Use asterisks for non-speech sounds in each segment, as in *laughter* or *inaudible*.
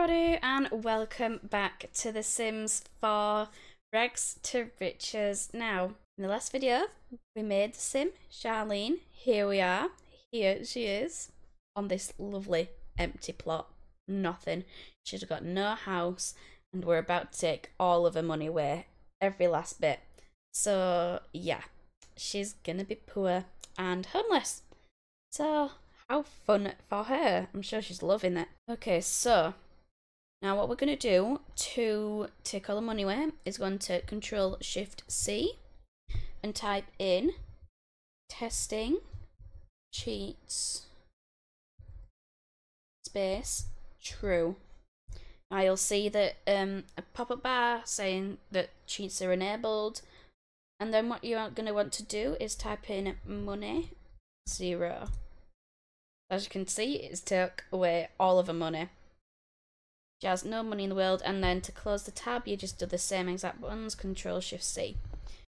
everybody and welcome back to The Sims 4 Rags to Riches. Now, in the last video, we made the sim, Charlene. Here we are. Here she is on this lovely empty plot. Nothing. She's got no house and we're about to take all of her money away. Every last bit. So, yeah. She's gonna be poor and homeless. So, how fun for her. I'm sure she's loving it. Okay, so now what we're going to do to the money away is going to Control Shift C and type in testing cheats space true. Now you'll see that um, a pop-up bar saying that cheats are enabled and then what you're going to want to do is type in money zero. As you can see, it's took away all of the money. She has no money in the world, and then to close the tab, you just do the same exact buttons, Control Shift C.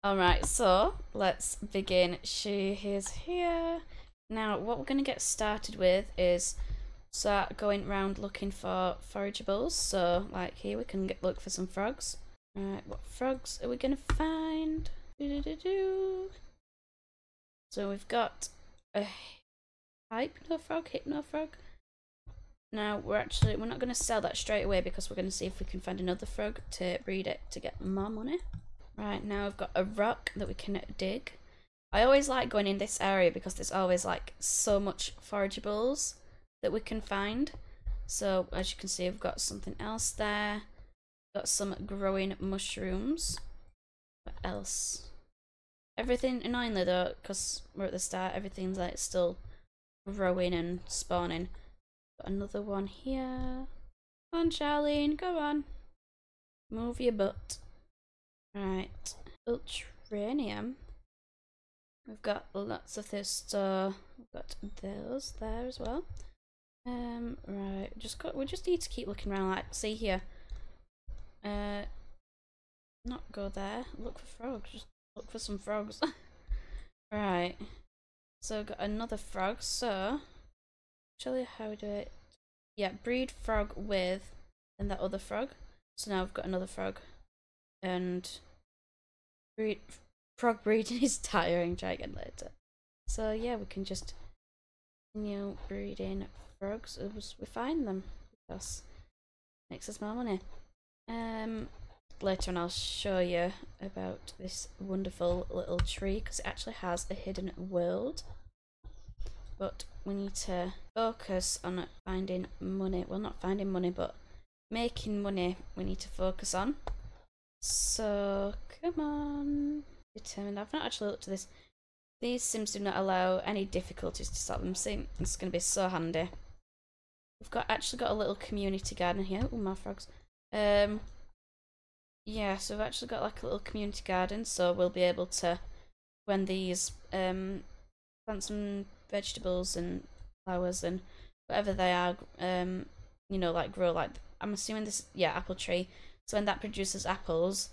Alright, so let's begin. She is here. Now, what we're going to get started with is start going around looking for forageables. So, like here, we can get, look for some frogs. Alright, what frogs are we going to find? Doo -doo -doo so we've got a Hypno frog, hypno frog. Now we're actually we're not going to sell that straight away because we're going to see if we can find another frog to breed it to get more money. Right now I've got a rock that we can dig. I always like going in this area because there's always like so much forageables that we can find. So as you can see I've got something else there. Got some growing mushrooms. What else? Everything annoyingly though, because we're at the start, everything's like still growing and spawning. Another one here. Come on, Charlene, go on. Move your butt. Right, Ultranium. We've got lots of this, so we've got those there as well. Um, right, just got, we just need to keep looking around, like, see here. Uh, not go there, look for frogs, just look for some frogs. *laughs* right. So got another frog. So actually, how do it? Yeah, breed frog with and that other frog. So now I've got another frog, and breed frog *laughs* breeding is tiring. Try again later. So yeah, we can just continue breeding frogs as we find them because it makes us more money. Um, later on I'll show you about this wonderful little tree because it actually has a hidden world but we need to focus on finding money. Well not finding money but making money we need to focus on. So come on. Determined. I've not actually looked at this. These sims do not allow any difficulties to stop them. See it's going to be so handy. We've got actually got a little community garden here. Oh my frogs. Um yeah, so we've actually got like a little community garden, so we'll be able to, when these um, plant some vegetables and flowers and whatever they are, um, you know, like grow like, I'm assuming this, yeah, apple tree. So when that produces apples,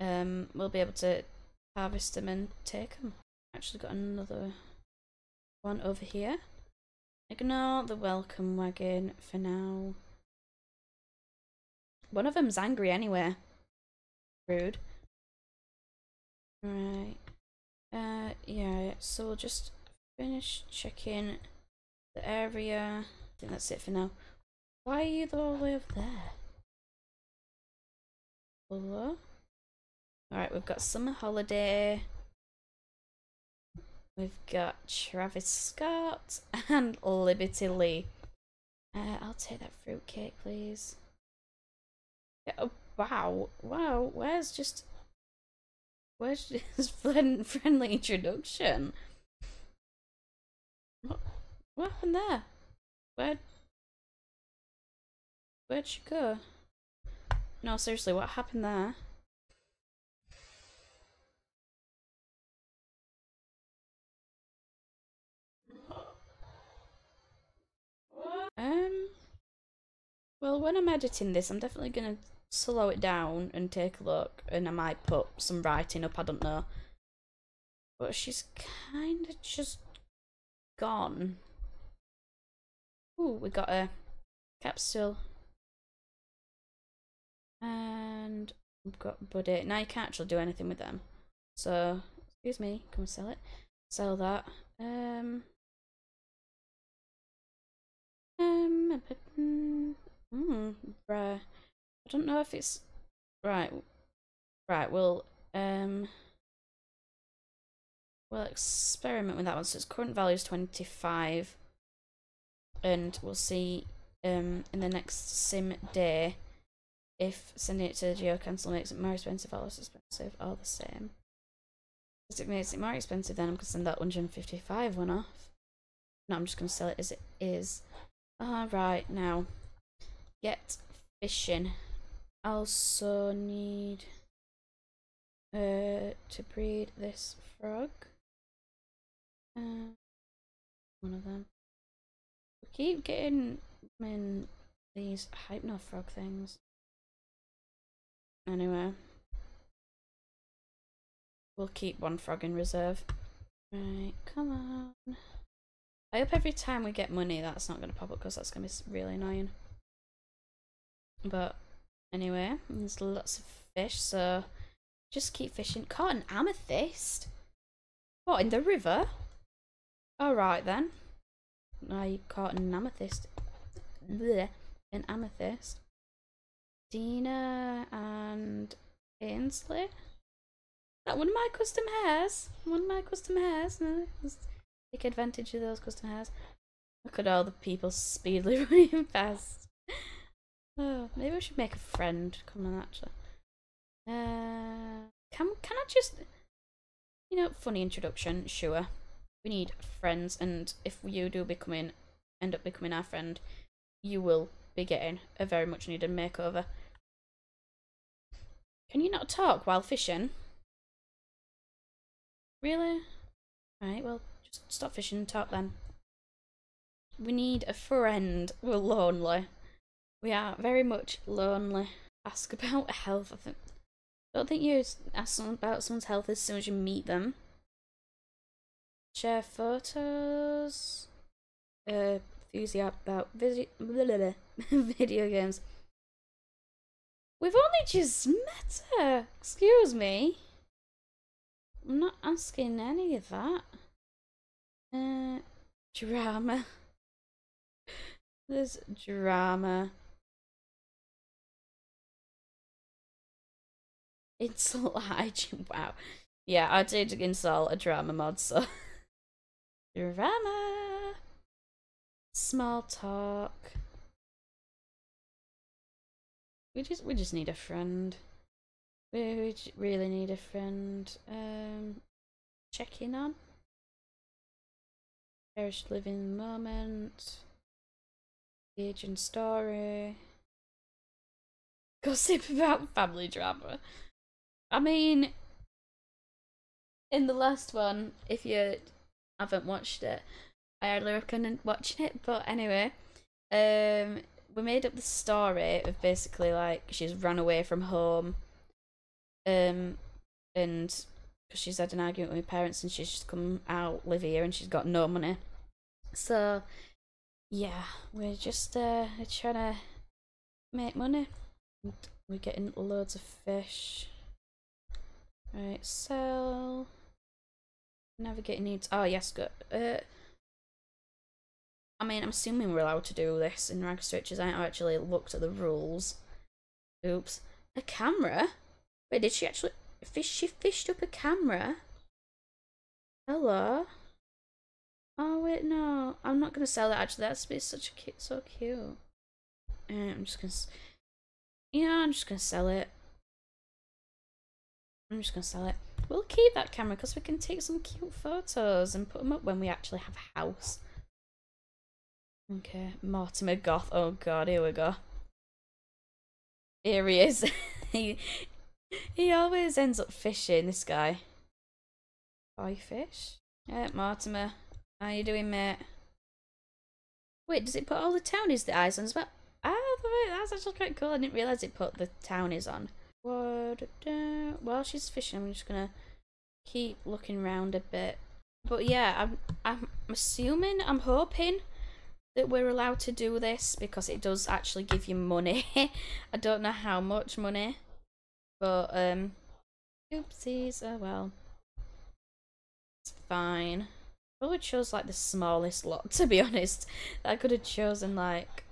um, we'll be able to harvest them and take them. Actually got another one over here. Ignore the welcome wagon for now. One of them's angry anyway. Rude. Right. Uh, yeah, so we'll just finish checking the area. I think that's it for now. Why are you all the way over there? Hello? Alright, we've got Summer Holiday. We've got Travis Scott *laughs* and Liberty Lee. Uh, I'll take that fruitcake, please. Yeah, oh, Wow, wow, where's just... Where's *laughs* this friendly introduction? What, happened there? Where... Where'd she go? No, seriously, what happened there? Um... Well, when I'm editing this, I'm definitely gonna slow it down and take a look and I might put some writing up, I don't know. But she's kind of just gone. Ooh, we got a capsule. And we've got Buddy. Now you can't actually do anything with them. So, excuse me, can we sell it? Sell that. Um, um, hmm, bruh. I don't know if it's right. Right, we'll um, we'll experiment with that one. So its current value is twenty five, and we'll see um in the next sim day if sending it to the Geo Council makes it more expensive or less expensive or the same. If it makes it more expensive, then I'm gonna send that 155 one off. No, I'm just gonna sell it as it is. Alright, now get fishing. Also need uh to breed this frog. Uh, one of them. Keep getting in these hypno frog things. Anyway. We'll keep one frog in reserve. Right, come on. I hope every time we get money that's not going to pop up because that's going to be really annoying. But anyway, there's lots of fish, so just keep fishing. Caught an amethyst? What, in the river? Alright then. I caught an amethyst. Blech, an amethyst. Dina and Ainsley? That one of my custom hairs. One of my custom hairs. take advantage of those custom hairs. Look at all the people speedily *laughs* running past. Oh, maybe we should make a friend. Come on, actually. Uh, can can I just, you know, funny introduction? Sure. We need friends, and if you do becoming, end up becoming our friend, you will be getting a very much needed makeover. Can you not talk while fishing? Really? Right, well, just stop fishing and talk then. We need a friend. We're lonely. We are very much lonely. Ask about health. I think. Don't think you ask someone about someone's health as soon as you meet them. Share photos. Uh, about video, *laughs* video games. We've only just met her. Excuse me. I'm not asking any of that. Uh, drama. *laughs* There's drama. Insult *laughs* hygiene. Wow. Yeah, I did install a drama mod, so. Drama. Small talk. We just we just need a friend. We really need a friend. Um, checking on. Cherish living moment. Age and story. Gossip *laughs* about family drama. I mean, in the last one, if you haven't watched it, I hardly recommend watching it. But anyway, um, we made up the story of basically like she's run away from home um, and because she's had an argument with her parents and she's just come out live here and she's got no money. So, yeah, we're just uh, trying to make money. We're getting loads of fish. Right, sell. Navigating needs. Oh, yes, good. Uh, I mean, I'm assuming we're allowed to do this in rags to riches. I actually looked at the rules. Oops. A camera? Wait, did she actually fish? She fished up a camera. Hello. Oh wait, no, I'm not gonna sell that. Actually, that's be such a cute, so cute. Uh, I'm just gonna, yeah, I'm just gonna sell it. I'm just gonna sell it. We'll keep that camera because we can take some cute photos and put them up when we actually have a house. Okay, Mortimer Goth. Oh god, here we go. Here he is. *laughs* he he always ends up fishing, this guy. Boy fish? Yeah, Mortimer. How you doing, mate? Wait, does it put all the townies the eyes on as well? Ah, that's actually quite cool. I didn't realise it put the townies on. While she's fishing, I'm just gonna keep looking around a bit. But yeah, I'm I'm assuming, I'm hoping that we're allowed to do this because it does actually give you money. *laughs* I don't know how much money, but um, oopsies. Oh well, it's fine. Probably chose like the smallest lot *laughs* to be honest. I could have chosen like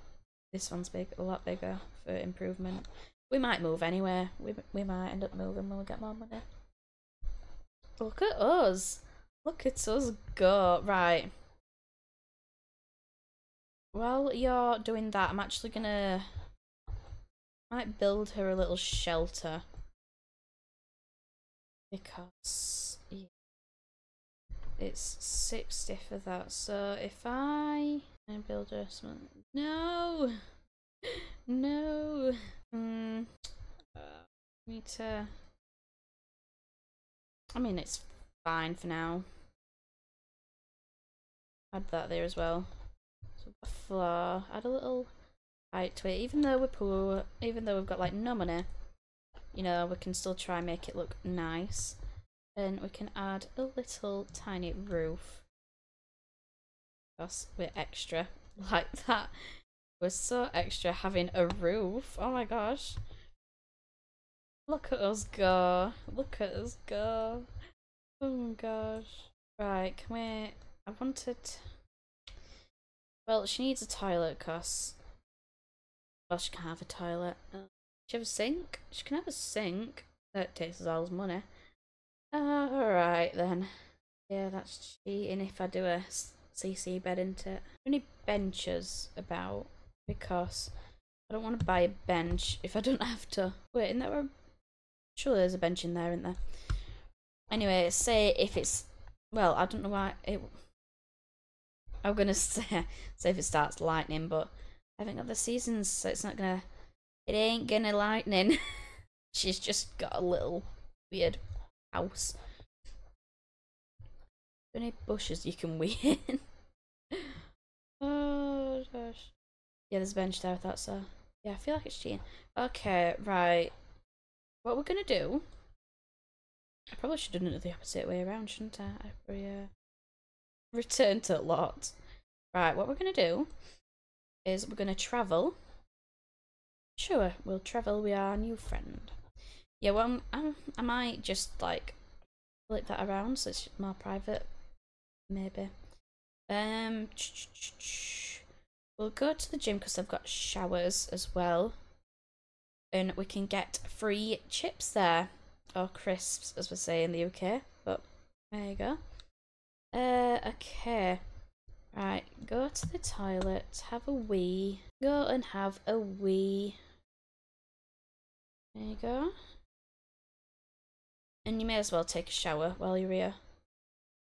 this one's big, a lot bigger for improvement. We might move anywhere. We we might end up moving when we get more money. Look at us. Look at us go. Right. While you're doing that, I'm actually gonna might build her a little shelter because yeah, it's 60 for that. So if I build her some, no, *laughs* no, mm, uh, need to. I mean, it's fine for now. Add that there as well. So a floor. Add a little height to it. Even though we're poor, even though we've got like no money, you know, we can still try and make it look nice. And we can add a little tiny roof. Because we're extra *laughs* like that. We're so extra having a roof. Oh my gosh. Look at us go. Look at us go. Oh my gosh. Right, we... I wanted... Well, she needs a toilet, cause... Well, she can have a toilet. She have a sink? She can have a sink. That takes us all money. Uh, alright then. Yeah, that's cheating if I do a CC bed into it. Any benches about? Because I don't want to buy a bench if I don't *laughs* have to. Wait, isn't there a... Surely there's a bench in there, isn't there? Anyway, say if it's... Well, I don't know why it... I'm gonna *laughs* say, say if it starts lightning, but I haven't got the seasons, so it's not gonna... It ain't gonna lightning. *laughs* She's just got a little weird house. Any bushes you can weave in? oh gosh. Yeah, there's a bench there, I thought so. Yeah, I feel like it's cheating. Okay, right. What we're gonna do... I probably should have done it the opposite way around, shouldn't I? Every, uh, return to lot. Right, what we're gonna do is we're gonna travel. Sure, we'll travel with our new friend. Yeah, well, I'm, I'm, i might just like flip that around so it's more private, maybe. Um, we'll go to the gym because they've got showers as well, and we can get free chips there or crisps, as we say in the UK. But there you go. Uh, okay. Right, go to the toilet, have a wee. Go and have a wee. There you go. And you may as well take a shower while you're here.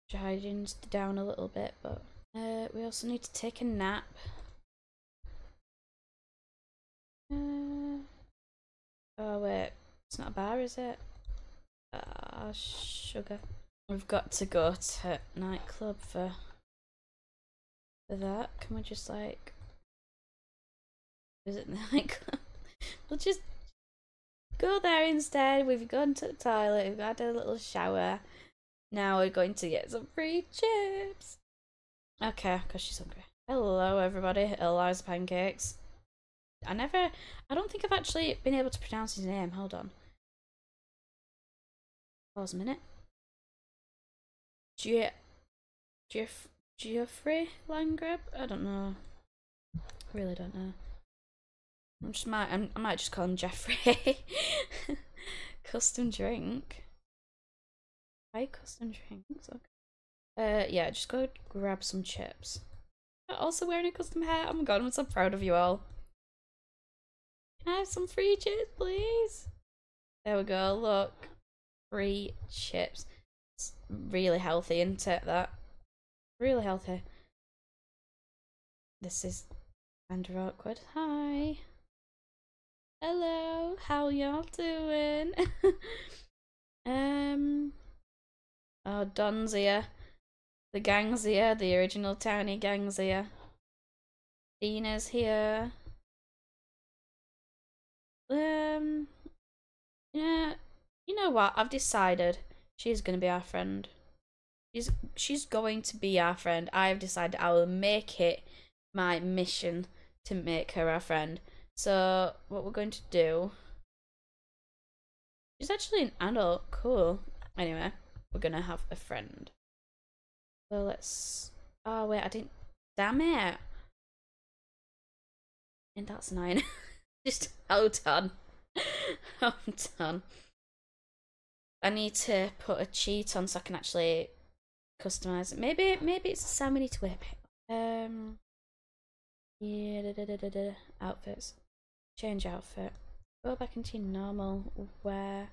Your hygiene's down a little bit, but uh, we also need to take a nap. Uh, oh wait, it's not a bar, is it? Ah, sugar. We've got to go to nightclub for for that. Can we just like visit the *laughs* nightclub? we'll just go there instead. We've gone to the toilet, we've had a little shower. Now we're going to get some free chips. Okay, because she's hungry. Hello, everybody. Eliza Pancakes. I never, I don't think I've actually been able to pronounce his name. Hold on. Pause a minute. Jeff Geoffrey Langreb? I don't know. Really don't know. I'm just might I might just call him Jeffrey. *laughs* custom drink. Hi, custom drinks. Okay. Uh, yeah, just go grab some chips. Also wearing a custom hat. Oh my god, I'm so proud of you all. Can I have some free chips, please? There we go. Look, free chips. It's really healthy, isn't it? That really healthy. This is kind of awkward. Hi. Hello, how y'all doing? *laughs* um, oh, Don's here. The gang's here, the original townie gang's here. Dina's here. Um, yeah, you know what? I've decided she's gonna be our friend. She's she's going to be our friend. I've decided I will make it my mission to make her our friend. So what we're going to do She's actually an adult. Cool. Anyway, we're gonna have a friend. So let's Oh wait, I didn't damn it. And that's nine. *laughs* Just hold on. hold on. I need to put a cheat on so I can actually customize it. Maybe maybe it's the sound we need to whip. Um yeah da, da, da, da, outfits. Change outfit. Go back into normal wear.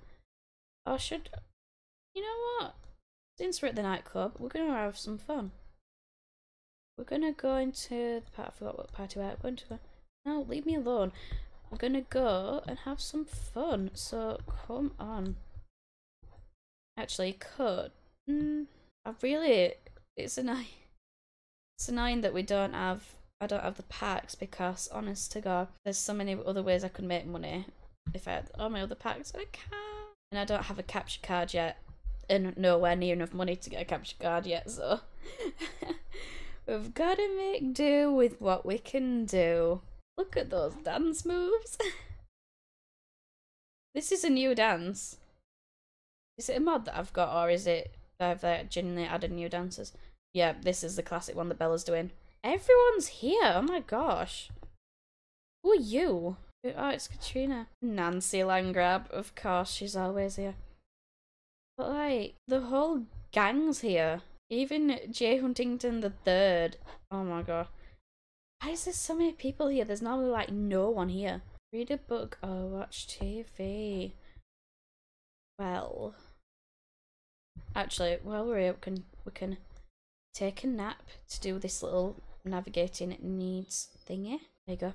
Or should you know what? Since we're at the nightclub, we're gonna have some fun. We're gonna go into the part I forgot what party we're going to go. No, leave me alone. We're gonna go and have some fun. So come on. Actually, could. Mm, I really. It's annoying. It's annoying that we don't have. I don't have the packs because, honest to God, there's so many other ways I could make money if I had all my other packs. I can't. And I don't have a capture card yet, and nowhere near enough money to get a capture card yet. So *laughs* we've got to make do with what we can do. Look at those dance moves. *laughs* this is a new dance. Is it a mod that I've got, or is it I've uh, genuinely added new dances? Yeah, this is the classic one that Bella's doing. Everyone's here. Oh my gosh. Who are you? Oh, it's Katrina. Nancy Landgraab. Of course, she's always here. But like, the whole gang's here. Even Jay Huntington the third. Oh my god. Why is there so many people here? There's normally like no one here. Read a book or watch TV. Well, actually, while we're here, we can we can take a nap to do this little navigating needs thingy. There you go.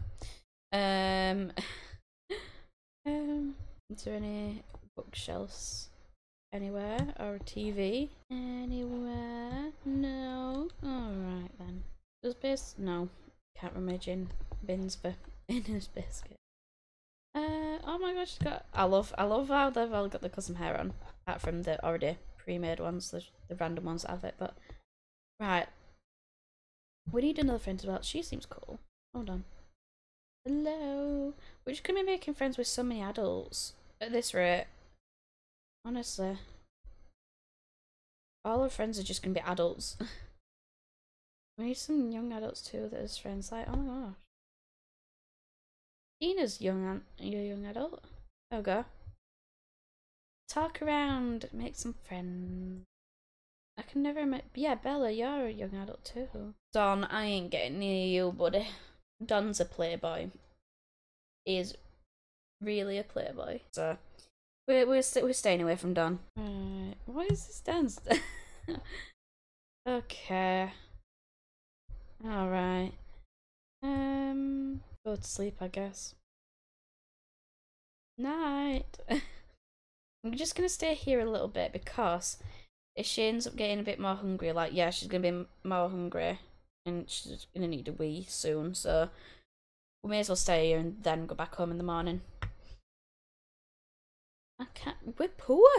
Um, *laughs* um, is there any bookshelves anywhere or a TV anywhere? No. All right then. Does this? No. Can't imagine bins for *laughs* in his biscuit. Uh, oh my gosh, got. I love, I love how they've all got the custom hair on, apart from the already pre-made ones, the, the random ones that have it. But right, we need another friend as well. She seems cool. Hold on. Hello. We're just gonna be making friends with so many adults at this rate. Honestly, all our friends are just gonna be adults. *laughs* we need some young adults too that that is friends. Like, oh my gosh. Tina's young, you're a young adult. Oh, go. Talk around, make some friends. I can never make. Yeah, Bella, you're a young adult too. Don, I ain't getting near you, buddy. Don's a playboy. Is really a playboy. So we're we're we we're staying away from Don. Right. is this dance? *laughs* okay. All right. Um. Go to sleep, I guess. Night. *laughs* I'm just gonna stay here a little bit because if she ends up getting a bit more hungry, like yeah, she's gonna be more hungry and she's gonna need a wee soon, so we may as well stay here and then go back home in the morning. I can't. We're poor.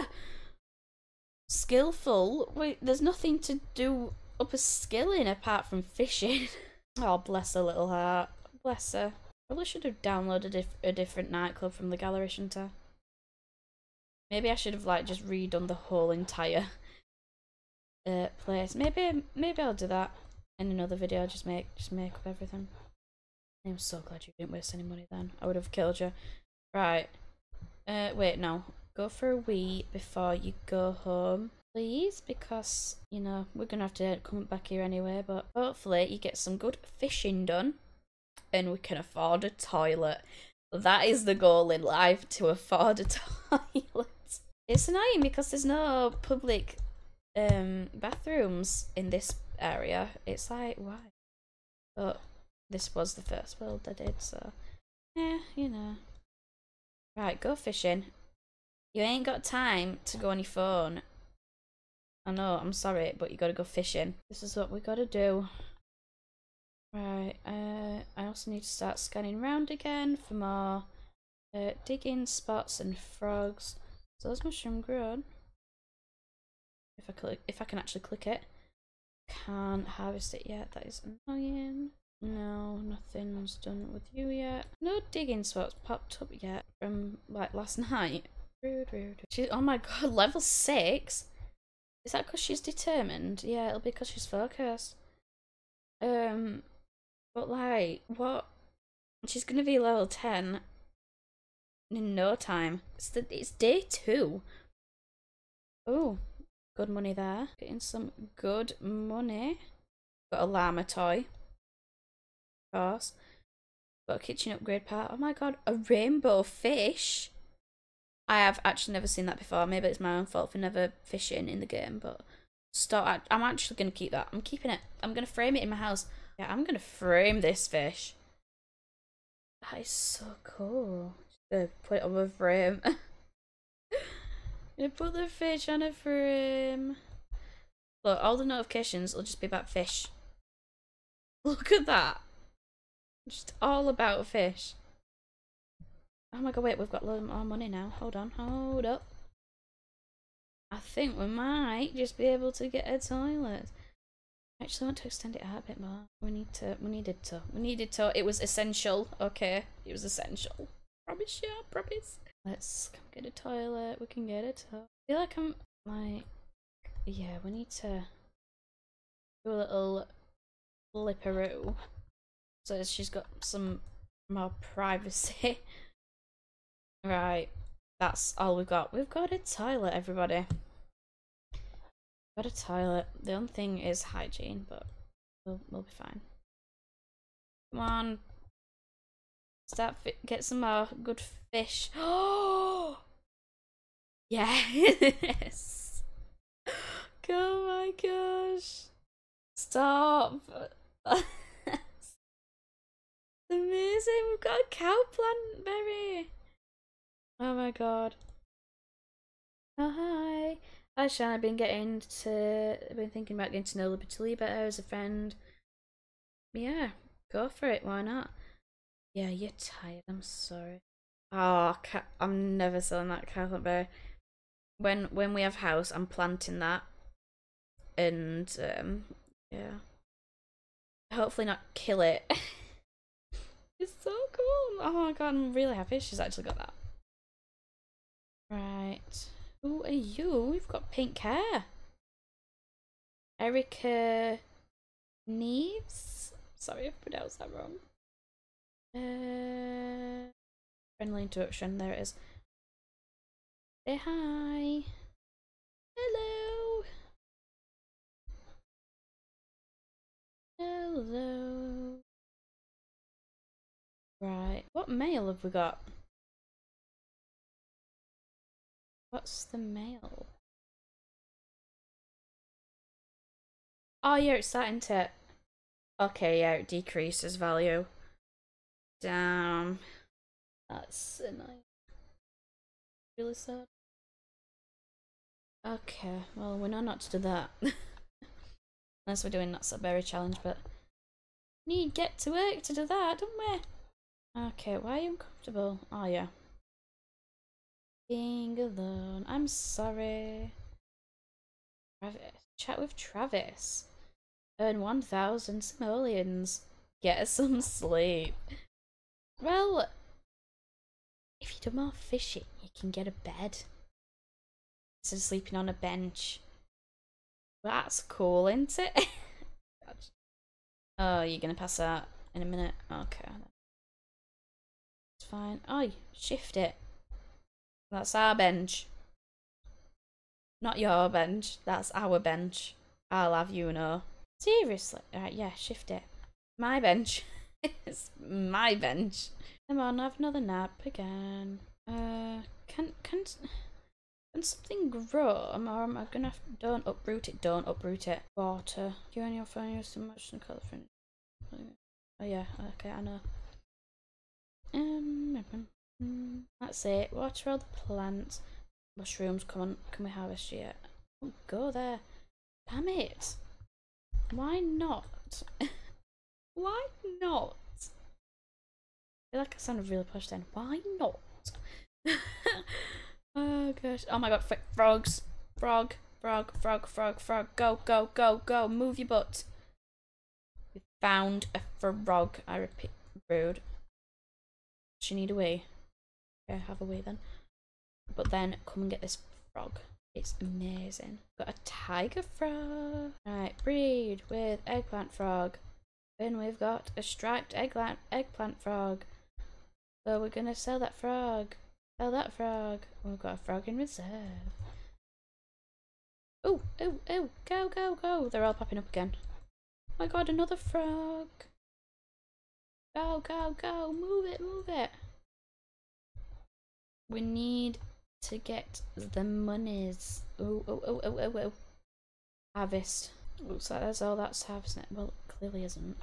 Skillful. Wait, there's nothing to do up a skill in apart from fishing. *laughs* oh, bless her little heart. Bless her. Probably should have downloaded a, a different nightclub from the gallery, shouldn't I? Maybe I should have like just redone the whole entire uh, place. Maybe maybe I'll do that in another video. Just make just make up everything. I'm so glad you didn't waste any money then. I would have killed you. Right. Uh, wait, no. Go for a wee before you go home, please, because you know we're gonna have to come back here anyway. But hopefully you get some good fishing done and we can afford a toilet. That is the goal in life, to afford a *laughs* toilet. It's annoying because there's no public um, bathrooms in this area. It's like, why? But this was the first world I did, so yeah, you know. Right, go fishing. You ain't got time to go on your phone. I know, I'm sorry, but you gotta go fishing. This is what we gotta do. Right, uh, I also need to start scanning around again for more uh, digging spots and frogs. So those mushroom grown. If I click, if I can actually click it, can't harvest it yet. That is annoying. No, nothing's done with you yet. No digging spots popped up yet from like last *laughs* night. Rude, rude. She, oh my god, level 6? Is that because she's determined? Yeah, it'll be because she's focused. Um, but like, what? She's gonna be level 10 in no time. It's, the, it's day 2. Oh, good money there. Getting some good money. Got a llama toy. Of course. Got a kitchen upgrade part. Oh my god, a rainbow fish. I have actually never seen that before. Maybe it's my own fault for never fishing in the game, but start. I'm actually gonna keep that. I'm keeping it. I'm gonna frame it in my house. Yeah, I'm gonna frame this fish. That is so cool. Just put it on a frame. *laughs* gonna put the fish on a frame. Look, all the notifications will just be about fish. *laughs* Look at that. Just all about fish. Oh my god, wait, we've got a lot more money now. Hold on, hold up. I think we might just be able to get a toilet. I actually, want to extend it out a bit more. We need to, we needed to, we needed to. It was essential, okay? It was essential. Promise you, promise. Let's come get a toilet. We can get a toilet. I feel like I'm, like, yeah, we need to do a little flipperoo. So she's got some more privacy. *laughs* right, that's all we've got. We've got a toilet, everybody. Got a toilet. The only thing is hygiene, but we'll, we'll be fine. Come on. Start get some more good fish. Oh! *gasps* Yes! *laughs* oh my gosh. Stop. *laughs* amazing. We've got a cow plant berry. Oh my god. Oh hi. Hi I've been getting to I've been thinking about getting to know Liberty better as a friend. Yeah, go for it, why not? Yeah, you're tired, I'm sorry. Oh, I'm never selling that plant berry. When when we have house, I'm planting that. And um yeah. Hopefully not kill it. *laughs* It's so cool. Oh my god, I'm really happy she's actually got that. Right. Who are you? We've got pink hair. Erica Neves? Sorry if I pronounced that wrong. Uh, friendly introduction. There it is. Say hi. Hello. Hello. Right. What mail have we got? What's the mail? Oh yeah, it's starting to... Okay, yeah, it decreases value. Damn. That's annoying. Really sad. Okay, well, we know not to do that. *laughs* Unless we're doing Not So Berry Challenge, but... Need get to work to do that, don't we? Okay, why are you uncomfortable? Oh, yeah. Being alone. I'm sorry. Travis. Chat with Travis. Earn 1,000 simoleons. Get some sleep. Well, if you do more fishing, you can get a bed. Instead of sleeping on a bench. That's cool, isn't it? *laughs* oh, you're gonna pass out in a minute? Okay It's fine. Oh, shift it. That's our bench. Not your bench. That's our bench. I'll have you know. Seriously? Right, yeah, shift it. My bench. *laughs* it's my bench. Come on, have another nap again. Uh, can, can, can something grow? I'm. I gonna have, don't uproot it, don't uproot it. Water. You and your phone use so much in colour Oh yeah, okay, I know. Um, Mm, that's it. Water all the plants. Mushrooms, come on, can we harvest yet? Don't go there. Damn it. Why not? *laughs* Why not? I feel like I sounded really posh then. Why not? *laughs* oh gosh. Oh my god, frogs. Frog, frog, frog, frog, frog. Go, go, go, go. Move your butt. We found a frog. I repeat, rude. She need a wee. Okay, have a wee then. But then come and get this frog. It's amazing. Got a tiger frog. Right, breed with eggplant frog. Then we've got a striped eggplant eggplant frog. So we're gonna sell that frog. Sell that frog. We've got a frog in reserve. Oh, oh, oh, go, go, go. They're all popping up again. Oh my god, another frog. Go, go, go. Move it, move it. We need to get the monies. Oh, oh, oh, oh, oh, oh. Harvest. Looks like that's all that's harvesting. Well, clearly isn't.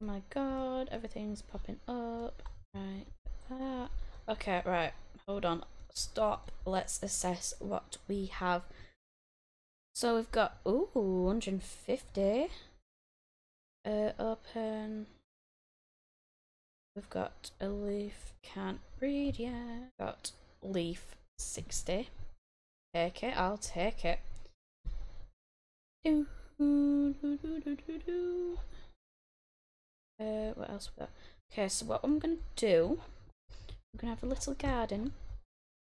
Oh my god, everything's popping up. Right, that. Okay, right. Hold on. Stop. Let's assess what we have. So we've got, ooh, 150. Uh, open. We've got a leaf, can't read yet. Got leaf 60. Take it, I'll take it. Uh, what else we got? Okay, so what I'm gonna do, we're gonna have a little garden.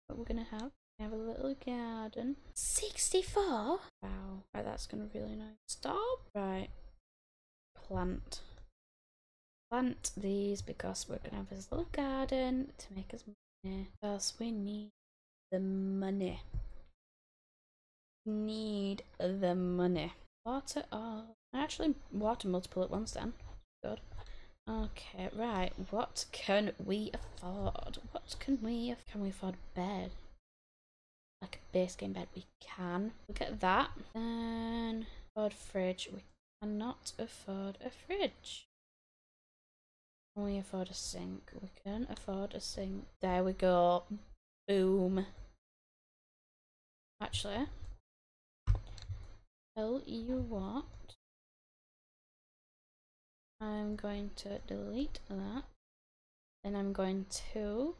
What we're gonna have? We have a little garden. 64? Wow, right, that's gonna be really nice. Stop! Right. Plant. Plant these because we're gonna have this little garden to make us money. Because we need the money. Need the money. Water all. I actually, water multiple at once then. Good. Okay, right. What can we afford? What can we can we afford bed? Like a base game bed, we can. Look at that. Then afford fridge. We cannot afford a fridge. We afford a sink? We can afford a sink. There we go. Boom. Actually, tell you what. I'm going to delete that. Then I'm going to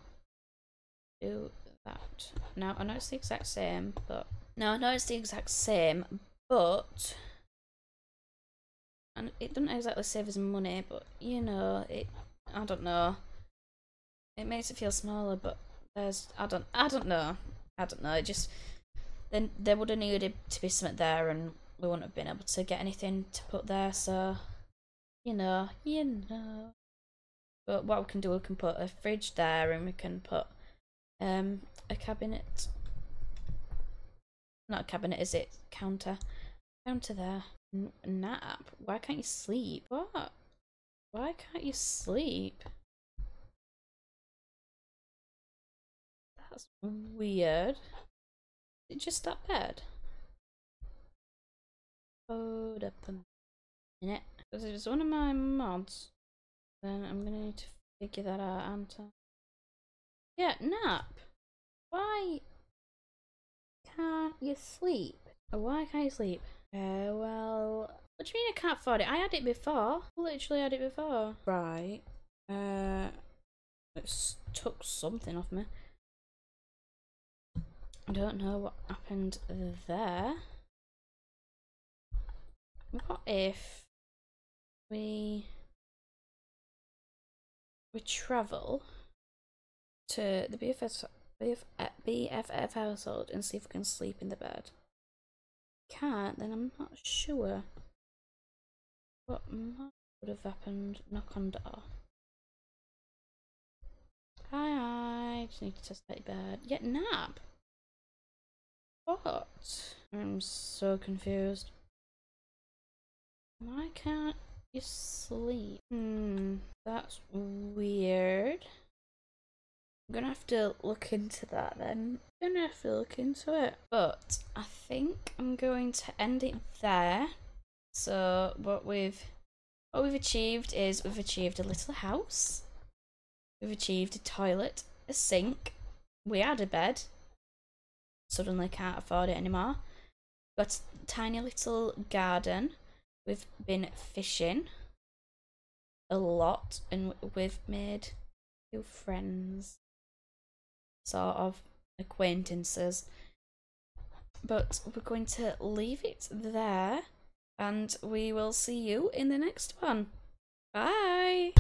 do that. Now, I know it's the exact same, but... No, I know it's the exact same, but... And it doesn't exactly save us money, but, you know, it... I don't know. It makes it feel smaller, but there's... I don't... I don't know. I don't know, it just... Then there would have needed to be something there, and we wouldn't have been able to get anything to put there, so you know, you know. But what we can do, we can put a fridge there and we can put um a cabinet. Not a cabinet, is it? Counter. Counter there. N nap. Why can't you sleep? What? Why can't you sleep? That's weird. It just that bed? Hold up a minute. Because if it's one of my mods, then I'm gonna need to figure that out, aren't I? Yeah, nap. Why can't you sleep? Why can't you sleep? Uh, well, what do you mean I can't afford it? I had it before. I literally had it before. Right. Uh, it took something off me. I don't know what happened there. What if we we travel to the BFF, BFF household and see if we can sleep in the bed. Can't, then I'm not sure what would have happened. Knock on door. Hi, hi. Just need to test that bed. Yet nap. What? I'm so confused. Why can't you sleep. Hmm, that's weird. Gonna have to look into that then. I'm gonna have to look into it. But I think I'm going to end it there. So what we've what we've achieved is we've achieved a little house. We've achieved a toilet, a sink. We had a bed. Suddenly can't afford it anymore. Got a tiny little garden We've been fishing a lot and we've made new friends, sort of acquaintances. But we're going to leave it there and we will see you in the next one. Bye!